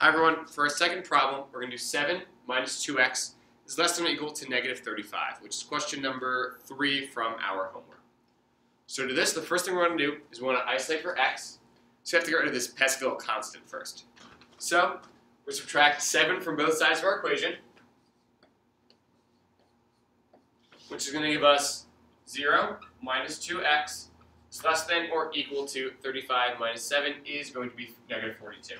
Hi everyone, for our second problem, we're going to do 7 minus 2x is less than or equal to negative 35, which is question number 3 from our homework. So to this, the first thing we're going to do is we want to isolate for x, so we have to get rid of this pesky little constant first. So, we subtract 7 from both sides of our equation, which is going to give us 0 minus 2x is less than or equal to 35 minus 7 is going to be negative 42.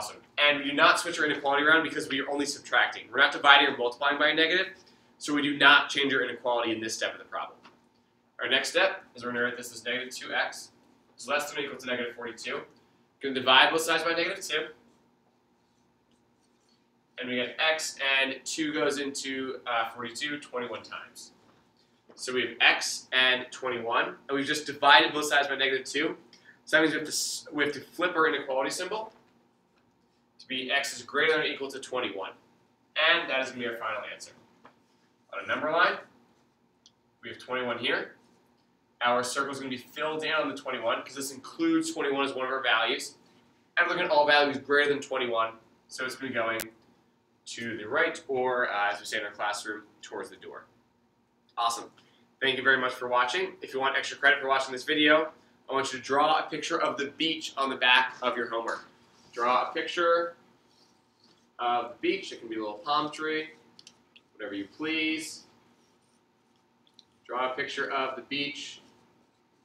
Awesome. And we do not switch our inequality around because we are only subtracting. We're not dividing or multiplying by a negative, so we do not change our inequality in this step of the problem. Our next step is we're going to write this as negative 2x is less than or equal to negative 42. We're going to divide both sides by negative 2. And we get x, and 2 goes into uh, 42 21 times. So we have x and 21, and we've just divided both sides by negative 2. So that means we have to, we have to flip our inequality symbol be x is greater than or equal to 21. And that is going to be our final answer. On a number line, we have 21 here. Our circle is going to be filled in on the 21 because this includes 21 as one of our values. And we're looking at all values greater than 21, so it's going to be going to the right or, uh, as we say in our classroom, towards the door. Awesome. Thank you very much for watching. If you want extra credit for watching this video, I want you to draw a picture of the beach on the back of your homework. Draw a picture of the beach. It can be a little palm tree, whatever you please. Draw a picture of the beach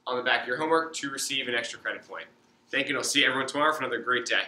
on the back of your homework to receive an extra credit point. Thank you, and I'll see everyone tomorrow for another great day.